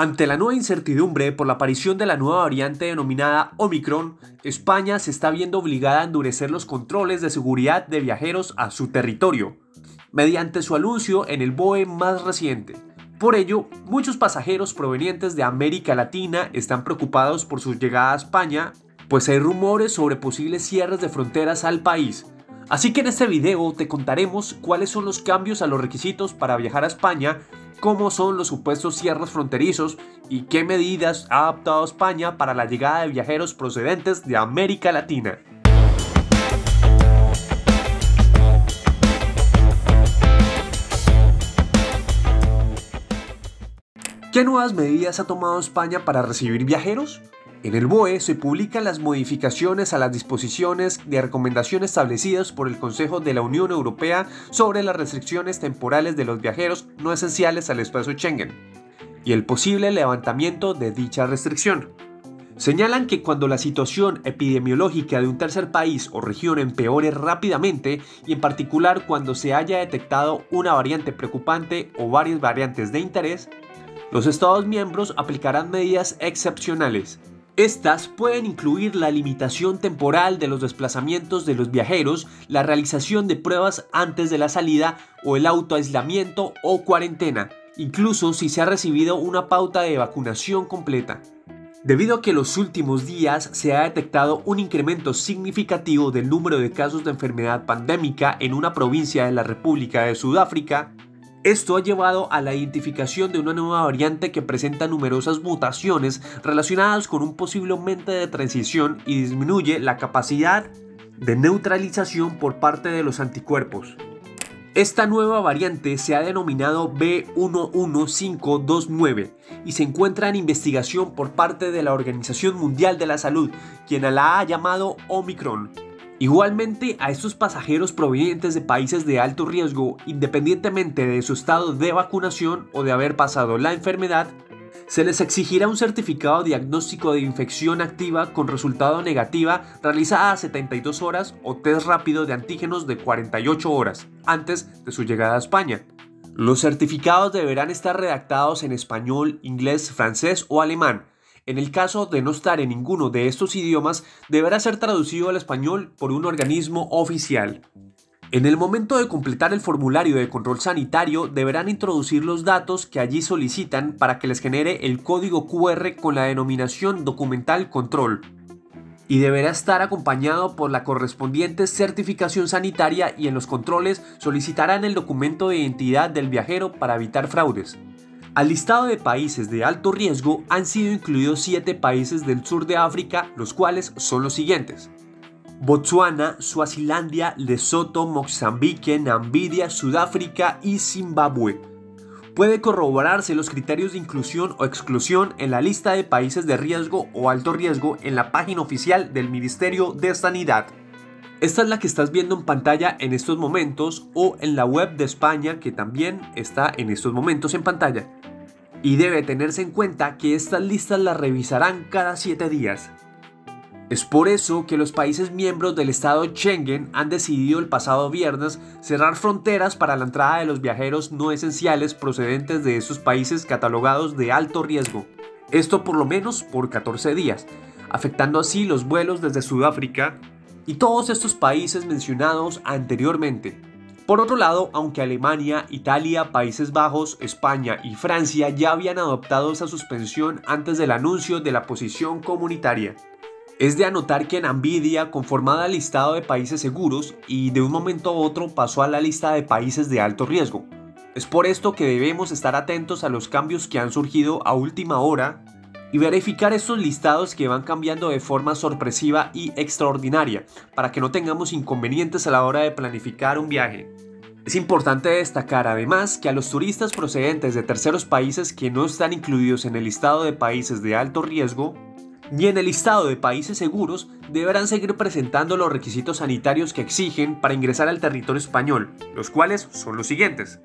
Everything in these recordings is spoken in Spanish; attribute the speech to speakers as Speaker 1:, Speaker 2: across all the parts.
Speaker 1: Ante la nueva incertidumbre por la aparición de la nueva variante denominada Omicron, España se está viendo obligada a endurecer los controles de seguridad de viajeros a su territorio, mediante su anuncio en el BOE más reciente. Por ello, muchos pasajeros provenientes de América Latina están preocupados por su llegada a España, pues hay rumores sobre posibles cierres de fronteras al país. Así que en este video te contaremos cuáles son los cambios a los requisitos para viajar a España cómo son los supuestos cierres fronterizos y qué medidas ha adoptado España para la llegada de viajeros procedentes de América Latina. ¿Qué nuevas medidas ha tomado España para recibir viajeros? En el BOE se publican las modificaciones a las disposiciones de recomendación establecidas por el Consejo de la Unión Europea sobre las restricciones temporales de los viajeros no esenciales al espacio Schengen y el posible levantamiento de dicha restricción. Señalan que cuando la situación epidemiológica de un tercer país o región empeore rápidamente y en particular cuando se haya detectado una variante preocupante o varias variantes de interés, los Estados miembros aplicarán medidas excepcionales estas pueden incluir la limitación temporal de los desplazamientos de los viajeros, la realización de pruebas antes de la salida o el autoaislamiento o cuarentena, incluso si se ha recibido una pauta de vacunación completa. Debido a que en los últimos días se ha detectado un incremento significativo del número de casos de enfermedad pandémica en una provincia de la República de Sudáfrica, esto ha llevado a la identificación de una nueva variante que presenta numerosas mutaciones relacionadas con un posible aumento de transición y disminuye la capacidad de neutralización por parte de los anticuerpos. Esta nueva variante se ha denominado B11529 y se encuentra en investigación por parte de la Organización Mundial de la Salud, quien la ha llamado Omicron. Igualmente, a estos pasajeros provenientes de países de alto riesgo, independientemente de su estado de vacunación o de haber pasado la enfermedad, se les exigirá un certificado diagnóstico de infección activa con resultado negativa realizada a 72 horas o test rápido de antígenos de 48 horas antes de su llegada a España. Los certificados deberán estar redactados en español, inglés, francés o alemán, en el caso de no estar en ninguno de estos idiomas, deberá ser traducido al español por un organismo oficial. En el momento de completar el formulario de control sanitario, deberán introducir los datos que allí solicitan para que les genere el código QR con la denominación documental control. Y deberá estar acompañado por la correspondiente certificación sanitaria y en los controles solicitarán el documento de identidad del viajero para evitar fraudes. Al listado de países de alto riesgo han sido incluidos siete países del sur de África, los cuales son los siguientes. Botsuana, Suazilandia, Lesoto, Mozambique, Namibia, Sudáfrica y Zimbabue. Puede corroborarse los criterios de inclusión o exclusión en la lista de países de riesgo o alto riesgo en la página oficial del Ministerio de Sanidad. Esta es la que estás viendo en pantalla en estos momentos o en la web de España que también está en estos momentos en pantalla. Y debe tenerse en cuenta que estas listas las revisarán cada 7 días. Es por eso que los países miembros del estado Schengen han decidido el pasado viernes cerrar fronteras para la entrada de los viajeros no esenciales procedentes de esos países catalogados de alto riesgo. Esto por lo menos por 14 días, afectando así los vuelos desde Sudáfrica, y todos estos países mencionados anteriormente. Por otro lado, aunque Alemania, Italia, Países Bajos, España y Francia ya habían adoptado esa suspensión antes del anuncio de la posición comunitaria. Es de anotar que en Nvidia, conformada al listado de países seguros y de un momento a otro pasó a la lista de países de alto riesgo. Es por esto que debemos estar atentos a los cambios que han surgido a última hora y verificar estos listados que van cambiando de forma sorpresiva y extraordinaria para que no tengamos inconvenientes a la hora de planificar un viaje. Es importante destacar además que a los turistas procedentes de terceros países que no están incluidos en el listado de países de alto riesgo ni en el listado de países seguros deberán seguir presentando los requisitos sanitarios que exigen para ingresar al territorio español, los cuales son los siguientes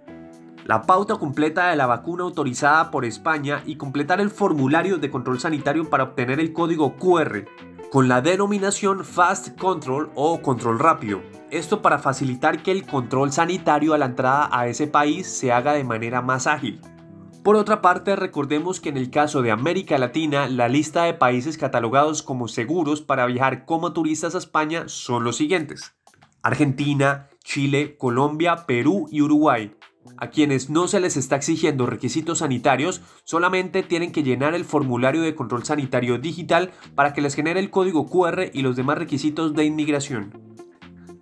Speaker 1: la pauta completa de la vacuna autorizada por España y completar el formulario de control sanitario para obtener el código QR con la denominación Fast Control o control rápido. Esto para facilitar que el control sanitario a la entrada a ese país se haga de manera más ágil. Por otra parte, recordemos que en el caso de América Latina, la lista de países catalogados como seguros para viajar como turistas a España son los siguientes. Argentina, Chile, Colombia, Perú y Uruguay. A quienes no se les está exigiendo requisitos sanitarios, solamente tienen que llenar el formulario de control sanitario digital para que les genere el código QR y los demás requisitos de inmigración.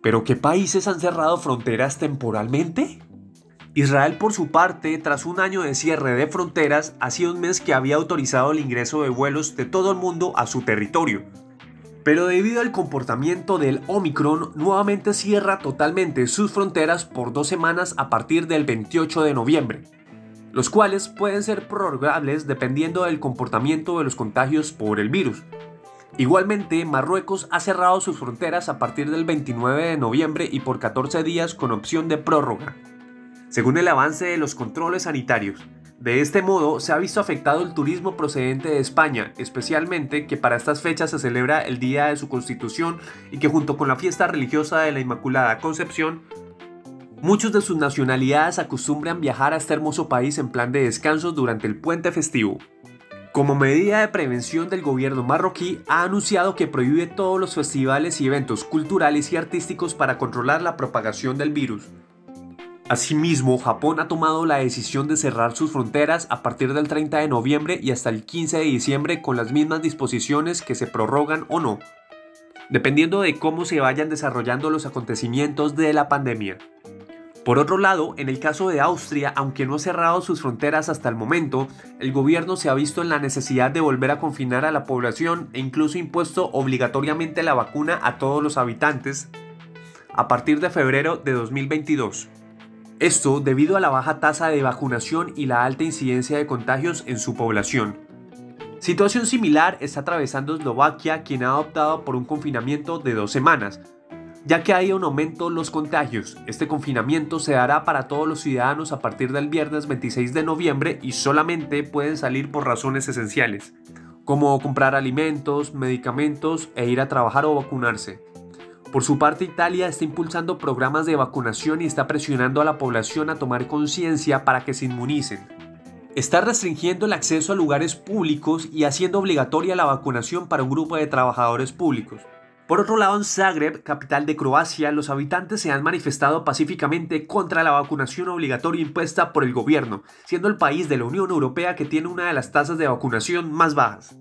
Speaker 1: ¿Pero qué países han cerrado fronteras temporalmente? Israel por su parte, tras un año de cierre de fronteras, hacía un mes que había autorizado el ingreso de vuelos de todo el mundo a su territorio. Pero debido al comportamiento del Omicron, nuevamente cierra totalmente sus fronteras por dos semanas a partir del 28 de noviembre, los cuales pueden ser prorrogables dependiendo del comportamiento de los contagios por el virus. Igualmente, Marruecos ha cerrado sus fronteras a partir del 29 de noviembre y por 14 días con opción de prórroga según el avance de los controles sanitarios. De este modo, se ha visto afectado el turismo procedente de España, especialmente que para estas fechas se celebra el Día de su Constitución y que junto con la fiesta religiosa de la Inmaculada Concepción, muchos de sus nacionalidades acostumbran viajar a este hermoso país en plan de descanso durante el puente festivo. Como medida de prevención del gobierno marroquí, ha anunciado que prohíbe todos los festivales y eventos culturales y artísticos para controlar la propagación del virus. Asimismo, Japón ha tomado la decisión de cerrar sus fronteras a partir del 30 de noviembre y hasta el 15 de diciembre con las mismas disposiciones que se prorrogan o no, dependiendo de cómo se vayan desarrollando los acontecimientos de la pandemia. Por otro lado, en el caso de Austria, aunque no ha cerrado sus fronteras hasta el momento, el gobierno se ha visto en la necesidad de volver a confinar a la población e incluso impuesto obligatoriamente la vacuna a todos los habitantes a partir de febrero de 2022. Esto debido a la baja tasa de vacunación y la alta incidencia de contagios en su población. Situación similar está atravesando Eslovaquia, quien ha optado por un confinamiento de dos semanas, ya que hay un aumento en los contagios. Este confinamiento se dará para todos los ciudadanos a partir del viernes 26 de noviembre y solamente pueden salir por razones esenciales, como comprar alimentos, medicamentos e ir a trabajar o vacunarse. Por su parte, Italia está impulsando programas de vacunación y está presionando a la población a tomar conciencia para que se inmunicen. Está restringiendo el acceso a lugares públicos y haciendo obligatoria la vacunación para un grupo de trabajadores públicos. Por otro lado, en Zagreb, capital de Croacia, los habitantes se han manifestado pacíficamente contra la vacunación obligatoria impuesta por el gobierno, siendo el país de la Unión Europea que tiene una de las tasas de vacunación más bajas.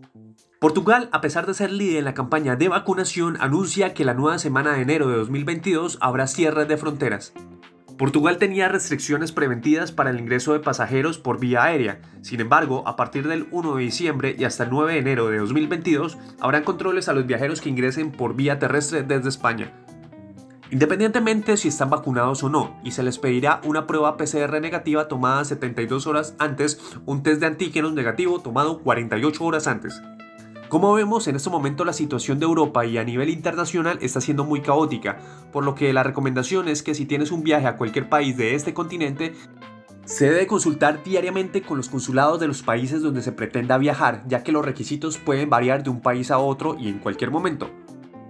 Speaker 1: Portugal, a pesar de ser líder en la campaña de vacunación, anuncia que la nueva semana de enero de 2022 habrá cierres de fronteras. Portugal tenía restricciones preventivas para el ingreso de pasajeros por vía aérea. Sin embargo, a partir del 1 de diciembre y hasta el 9 de enero de 2022, habrán controles a los viajeros que ingresen por vía terrestre desde España. Independientemente si están vacunados o no, y se les pedirá una prueba PCR negativa tomada 72 horas antes, un test de antígenos negativo tomado 48 horas antes. Como vemos, en este momento la situación de Europa y a nivel internacional está siendo muy caótica, por lo que la recomendación es que si tienes un viaje a cualquier país de este continente, se debe consultar diariamente con los consulados de los países donde se pretenda viajar, ya que los requisitos pueden variar de un país a otro y en cualquier momento.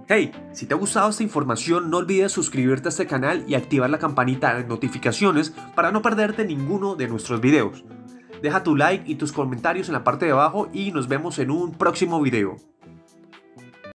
Speaker 1: Hey, si te ha gustado esta información no olvides suscribirte a este canal y activar la campanita de notificaciones para no perderte ninguno de nuestros videos. Deja tu like y tus comentarios en la parte de abajo y nos vemos en un próximo video.